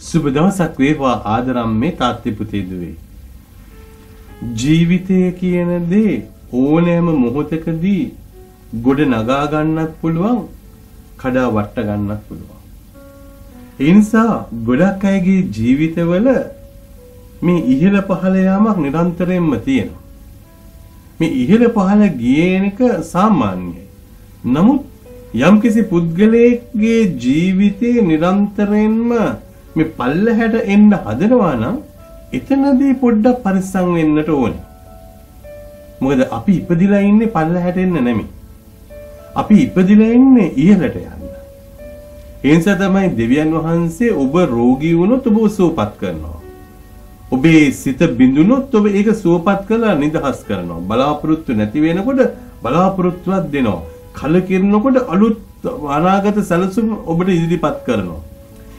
සුබ දවසක් වේවා ආදරම්මේ තාත්ති පුතේ දුවේ. ජීවිතය කියන දේ ඕනෑම මොහොතකදී ගොඩ නගා ගන්නත් පුළුවන් කඩා වට ගන්නත් පුළුවන්. ඒ නිසා ගොඩක් අයගේ ජීවිතවල මේ ඉහළ පහළ යාමක් නිරන්තරයෙන්ම තියෙනවා. මේ ඉහළ පහළ ගියන එක සාමාන්‍යයි. නමුත් යම්කිසි පුද්ගලයෙක්ගේ ජීවිතේ නිරන්තරයෙන්ම මේ පල්ලහැට එන්න හදනවා නම් එතනදී පොඩ්ඩක් පරිස්සම් වෙන්නට ඕනේ. මොකද අපි ඉපදිලා ඉන්නේ පල්ලහැට එන්න නෙමෙයි. අපි ඉපදිලා ඉන්නේ ඉහළට යන්න. ඒ නිසා තමයි දෙවියන් වහන්සේ ඔබ රෝගී වුණොත් ඔබ සුවපත් කරනවා. ඔබේ සිත බිඳුනොත් ඔබ ඒක සුවපත් කරලා නිදහස් කරනවා. බලාපොරොත්තු නැති වෙනකොට බලාපොරොත්තුවක් දෙනවා. කලකිරනකොට අලුත් අනාගත සැලසුම් ඔබට ඉදිරිපත් කරනවා.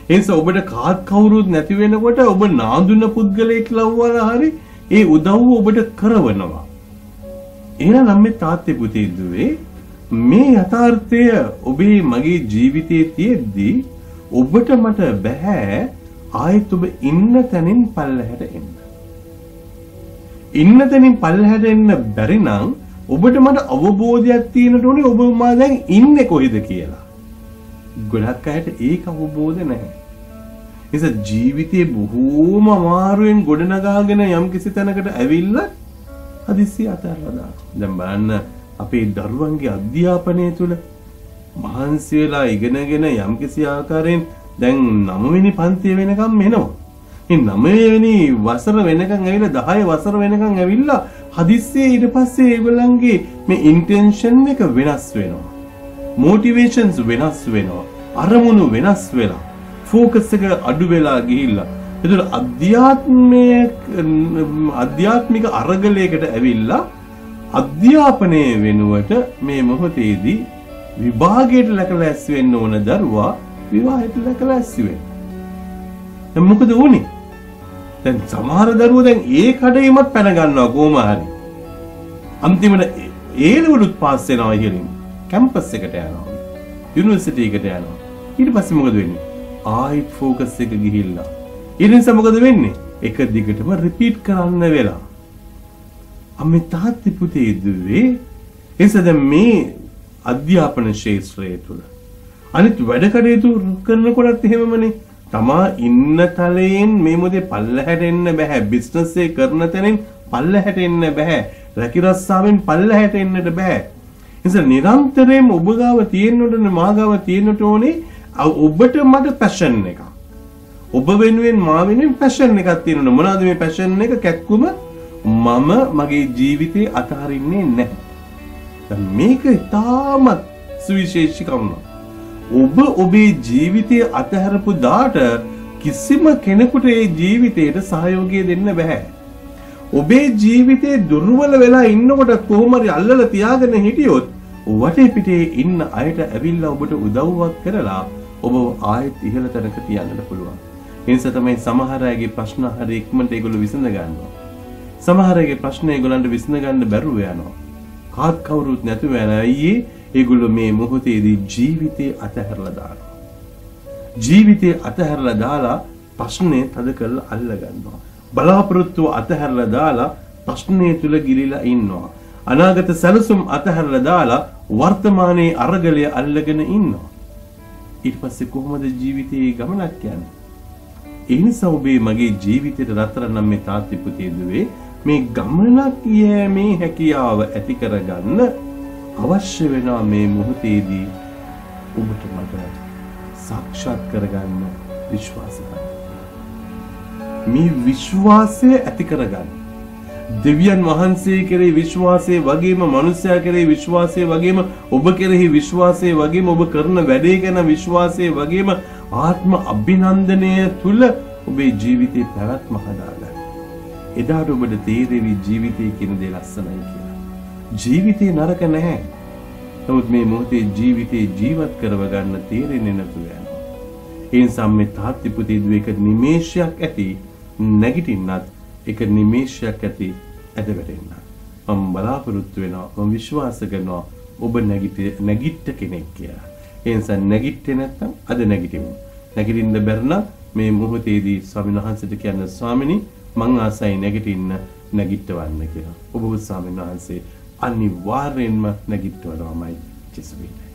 ඒ නිසා ඔබට කාත් කවුරුත් නැති වෙනකොට ඔබ නාඳුන පුද්ගලයෙක් ලව්වලා හරි ඒ උදව්ව ඔබට කරවනවා. එහෙනම් මේ තාත්තේ පුතේ දුවේ මේ යථාර්ථය ඔබේ මගේ ජීවිතයේ තියෙද්දී ඔබට මට බෑ ආයෙත් ඔබ ඉන්න තැනින් පල්ලහැට එන්න. ඉන්න තැනින් පල්ලහැට එන්න බැරි නම් ඔබට මට අවබෝධයක් තියෙනට ඕනේ ඔබ මා දැන් ඉන්නේ කොහෙද කියලා. ගොඩක් අයට ඒක අවබෝධ නැහැ. නිසා ජීවිතේ බොහෝම අමාරුවෙන් ගොඩනගාගෙන යම් කිසි තැනකට ඇවිල්ලා හදිස්සිය අතහැරලා දානවා. දැන් බලන්න අපේ දරුවන්ගේ අධ්‍යාපනය තුළ මහන්සි වෙලා ඉගෙනගෙන යම් කිසි ආකාරයෙන් දැන් 9 වෙනි පන්තිය වෙනකම් එනවා. මේ 9 වෙනි වසර වෙනකම් ඇවිල්ලා 10 වසර වෙනකම් ඇවිල්ලා හදිස්සියේ ඊට පස්සේ ඒගොල්ලන්ගේ මේ ඉන්ටෙන්ෂන් එක වෙනස් වෙනවා. මොටිවේෂන්ස් වෙනස් වෙනවා. අරමුණු වෙනස් වෙලා ෆෝකස් එක අඩු වෙලා ගිහිල්ලා එතකොට අධ්‍යාත්මයේ අධ්‍යාත්මික අරගලයකට ඇවිල්ලා අධ්‍යාපනය වෙනුවට මේ මොහොතේදී විභාගයට ලැකලා ඇස් වෙන්න ඕන දරුවා විවාහයට ලැකලා ඇස් වෙන්න. දැන් මොකද වුනේ? දැන් සමහර දරුවෝ දැන් ඒ කඩේමත් පැන ගන්නවා කොහොම හරි. අන්තිමට ඒ ලෙවලුත් පාස් වෙනවා ඉහළින්. කැම්පස් එකට යනවා. යුනිවර්සිටි එකට යනවා. ඊට පස්සේ මොකද වෙන්නේ? ආයිත් ફોකස් එක ගිහිල්ලා. ඊට නිසා මොකද වෙන්නේ? එක දිගටම රිපීට් කරන්න වෙලා. අම්මේ තාත්ති පුතේ දුවේ එනිසා දැන් මේ අධ්‍යාපන ශාස්ත්‍රය තුල අනිත් වැඩ කටයුතු කරනකොටත් එහෙමමනේ තමා ඉන්න තලයෙන් මේ මොදේ පල්ලහැට එන්න බෑ බිස්නස් එක කරන තැනින් පල්ලහැට එන්න බෑ රැකිරස්සාවෙන් පල්ලහැට එන්නට බෑ නිසා නිරන්තරයෙන් ඔබ ගාව තියෙන්න ඕනේ මා ගාව තියෙන්නට ඕනේ ඔබට මට පැෂන් එකක්. ඔබ වෙනුවෙන් මා වෙනුවෙන් පැෂන් එකක් තියෙනවා මොනවද මේ පැෂන් එක? කැක්කුම මම මගේ ජීවිතේ අතහරින්නේ නැහැ. මේක ඉතාමත් සුවිශේෂී කරුණක් ඔබ ඔබේ ජීවිතය අතහැරපු දාට කිසිම කෙනෙකුට ඒ ජීවිතයට සහයෝගය දෙන්න බෑ. ඔබේ ජීවිතේ දුර්වල වෙලා ඉන්නකොට කොහොමරි අල්ලලා තියාගෙන හිටියොත් වටේ පිටේ ඉන්න අයට ඇවිල්ලා ඔබට උදව්වක් කරලා ඔබ ආයෙත් ඉහළ තැනක තියන්නට පුළුවන්. ඒ නිසා තමයි සමහර අයගේ ප්‍රශ්න හරි ඉක්මනට ඒගොල්ලෝ විසඳ ගන්නවා. සමහර අයගේ ප්‍රශ්න ඒගොල්ලන්ට විසඳ ගන්න බැරුව යනවා. කාත් කවුරුත් නැතුව යන අයියේ ඒගොල්ලෝ මේ මොහොතේදී ජීවිතේ අතහැරලා දානවා. ජීවිතේ අතහැරලා දාලා ප්‍රශ්නේ තද කරලා අල්ල ගන්නවා. බලාපොරොත්තු අතහැරලා දාලා ප්‍රශ්නේ තුල ගිලිලා ඉන්නවා. අනාගත සැලසුම් අතහැරලා දාලා වර්තමානයේ අරගලය අල්ලගෙන ඉන්නවා. ඊට පස්සේ කොහොමද ජීවිතේ ගමනක් යන්නේ? ඒ නිසා ඔබේ මගේ ජීවිතේට රත්තරන් මේ තාත්ති පුතේ දුවේ මේ ගමනක් යෑමේ හැකියාව ඇති කරගන්න අවශ්‍ය වෙනවා මේ මොහොතේදී ඔබට මට සාක්ෂාත් කරගන්න විශ්වාසය මේ විශ්වාසය ඇති කරගන්න දෙවියන් වහන්සේ කෙරෙහි විශ්වාසය වගේම මනුස්සයා කෙරෙහි විශ්වාසය වගේම ඔබ කෙරෙහි විශ්වාසය වගේම ඔබ කරන වැඩේ ගැන විශ්වාසය වගේම ආත්ම අභිනන්දනය තුල ඔබේ ජීවිතේ පැවැත්ම හදාගන්න. එදාට ඔබට තේරෙවි ජීවිතය කියන දේ ලස්සනයි කියලා. ජීවිතේ නරක නැහැ. නමුත් මේ මොහොතේ ජීවිතේ ජීවත් කරව ගන්න තේරෙන්නේ නැතුව යනවා. ඒ නිසා මේ තාත්ති පුතේ දුව එක නිමේෂයක් ඇති නැගිටින්නත් එක නිමේෂයක් ඇති ඇද වැටෙන්න. මම බලාපොරොත්තු වෙනවා මම විශ්වාස කරනවා ඔබ නැගිට නැගිට කෙනෙක් කියලා. ඒ නිසා නැගිට්ටේ නැත්නම් අද නැගිටිමු. නැගිටින්න බැරි නම් මේ මොහොතේදී ස්වාමීන් වහන්සේට කියන්න ස්වාමිනී මං ආසයි නැගිටින්න නැගිටවන්න කියලා. ඔබ ස්වාමීන් වහන්සේ අනිවාර්යෙන්ම නැගිටවනවාමයි ජෙසුවිට.